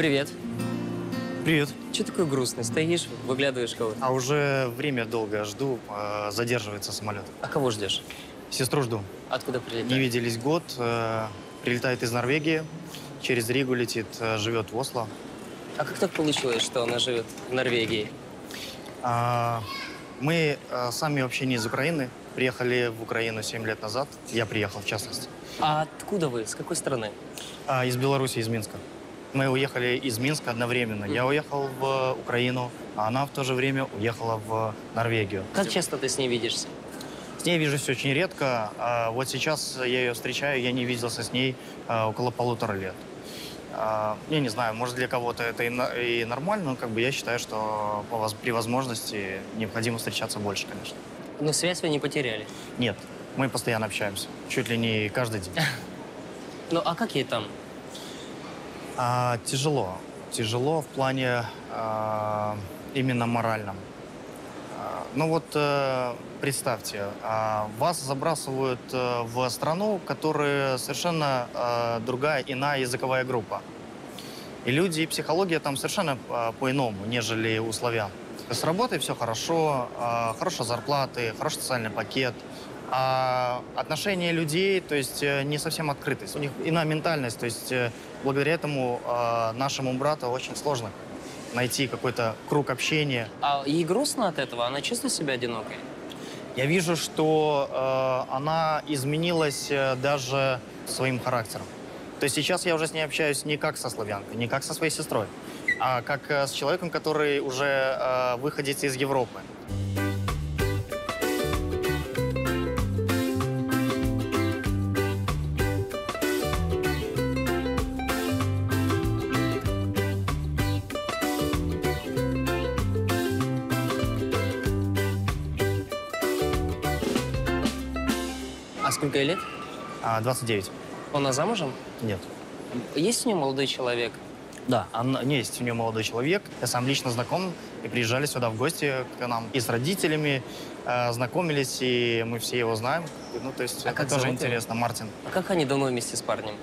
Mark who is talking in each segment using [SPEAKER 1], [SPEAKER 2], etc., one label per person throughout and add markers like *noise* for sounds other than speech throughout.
[SPEAKER 1] Привет.
[SPEAKER 2] Привет.
[SPEAKER 1] Че такой грустный? Стоишь, выглядываешь кого
[SPEAKER 2] А уже время долго жду, э, задерживается самолет.
[SPEAKER 1] А кого ждешь?
[SPEAKER 2] Сестру жду.
[SPEAKER 1] Откуда
[SPEAKER 2] Не
[SPEAKER 1] прилетаешь?
[SPEAKER 2] виделись год. э, Прилетает из Норвегии, через Ригу летит, э, живет в Осло.
[SPEAKER 1] А как так получилось, что она живет в Норвегии?
[SPEAKER 2] А, Мы э, сами вообще не из Украины. Приехали в Украину 7 лет назад. Я приехал, в частности.
[SPEAKER 1] А откуда вы? С какой страны?
[SPEAKER 2] А, Из Беларуси, из Минска. Мы уехали из Минска одновременно. Я уехал в Украину, а она в то же время уехала в Норвегию.
[SPEAKER 1] Как часто ты с ней видишься?
[SPEAKER 2] С ней вижусь очень редко. А Вот сейчас я ее встречаю, я не виделся с ней а, около полутора лет. А, Я не знаю, может для кого-то это и на- и нормально, но как бы я считаю, что по при возможности необходимо встречаться больше, конечно.
[SPEAKER 1] Но связь вы не потеряли.
[SPEAKER 2] Нет, мы постоянно общаемся, чуть ли не каждый день. *laughs*
[SPEAKER 1] Ну а как ей там?
[SPEAKER 2] А, тяжело, тяжело в плане а, именно моральном. А, Ну вот э, представьте, а, вас забрасывают э, в страну, которая совершенно э, другая, иная языковая группа. И люди, и психология там совершенно э, по-иному, нежели у славян. С работой все хорошо, э, хорошие зарплаты, хороший социальный пакет. А отношения людей, то есть э, не совсем открытость. У них иная ментальность, то есть э, благодаря этому э, нашему брату очень сложно найти какой-то круг общения.
[SPEAKER 1] А ей грустно от этого? Она чувствует себя одинокой?
[SPEAKER 2] Я вижу, что э, она изменилась э, даже своим характером. То есть сейчас я уже с ней общаюсь не как со славянкой, не как со своей сестрой, а как э, с человеком, который уже э, выходит из Европы.
[SPEAKER 1] А сколько ей лет?
[SPEAKER 2] А, 29.
[SPEAKER 1] Она замужем?
[SPEAKER 2] Нет.
[SPEAKER 1] Есть у нее молодой человек?
[SPEAKER 2] Да, она, есть у нее молодой человек. Я сам лично знаком и приезжали сюда в гости к нам. И с родителями э, знакомились, и мы все его знаем. Ну, то есть
[SPEAKER 1] А
[SPEAKER 2] это
[SPEAKER 1] как
[SPEAKER 2] тоже
[SPEAKER 1] зовут его?
[SPEAKER 2] интересно. Мартин.
[SPEAKER 1] А как они давно вместе с парнем?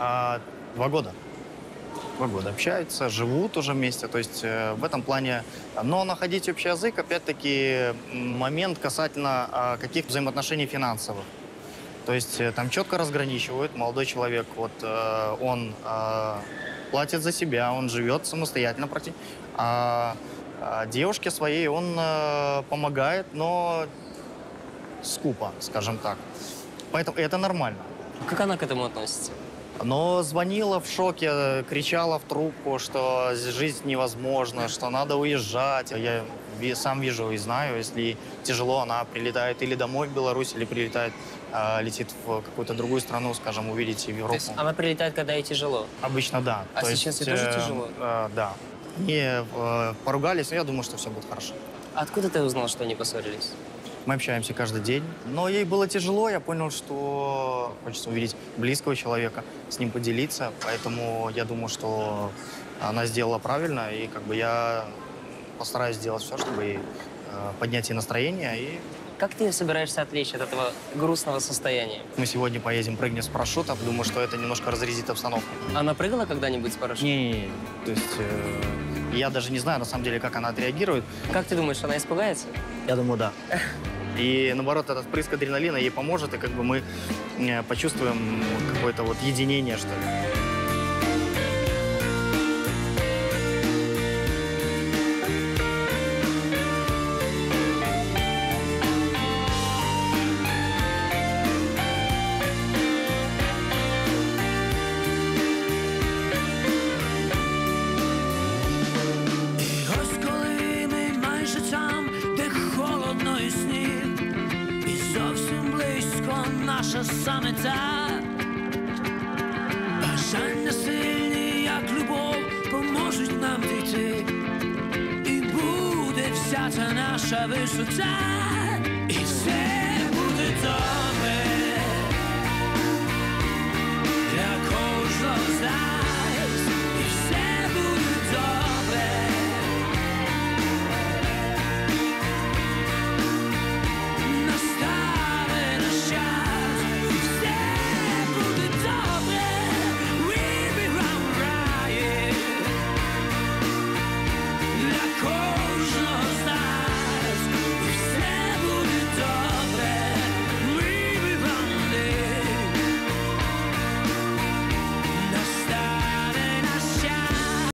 [SPEAKER 2] А, два года. Два года общаются, живут уже вместе, то есть э, в этом плане. Но находить общий язык, опять-таки, момент касательно а, каких взаимоотношений финансовых. То есть э, там четко разграничивают молодой человек, вот э, он э, платит за себя, он живет самостоятельно, практи- а, а девушке своей он э, помогает, но скупо, скажем так. Поэтому это нормально.
[SPEAKER 1] Как она к этому относится?
[SPEAKER 2] Но звонила в шоке, кричала в трубку, что жизнь невозможна, что надо уезжать. Я сам вижу и знаю, если тяжело, она прилетает или домой в Беларусь, или прилетает, а, летит в какую-то другую страну, скажем, увидеть в
[SPEAKER 1] То
[SPEAKER 2] Европу.
[SPEAKER 1] есть она прилетает, когда ей тяжело?
[SPEAKER 2] Обычно да.
[SPEAKER 1] А сейчас ей тоже тяжело?
[SPEAKER 2] э, да. Они э, поругались, но я думаю, что все будет хорошо.
[SPEAKER 1] Откуда ты узнал, что они поссорились?
[SPEAKER 2] Мы общаемся каждый день. Но ей было тяжело, я понял, что хочется увидеть близкого человека, с ним поделиться. Поэтому я думаю, что она сделала правильно, и как бы я постараюсь сделать все, чтобы ей, э, поднять ей настроение. И
[SPEAKER 1] Как ты собираешься отвлечь от этого грустного состояния?
[SPEAKER 2] мы сегодня поедем, прыгнем с парашютом. Думаю, что это немножко разрядит обстановку.
[SPEAKER 1] Она прыгала когда-нибудь с парашютом?
[SPEAKER 2] Не-не-не, то есть э, я даже не знаю, на самом деле, как она отреагирует.
[SPEAKER 1] Как ты думаешь, она испугается?
[SPEAKER 2] Я думаю, да. *laughs* И наоборот, этот впрыск адреналина ей поможет, и как бы мы э, почувствуем какое-то вот единение, что ли.
[SPEAKER 3] наша саме та бажання сильні, як любов, поможуть нам дійти, і буде вся та наша висота.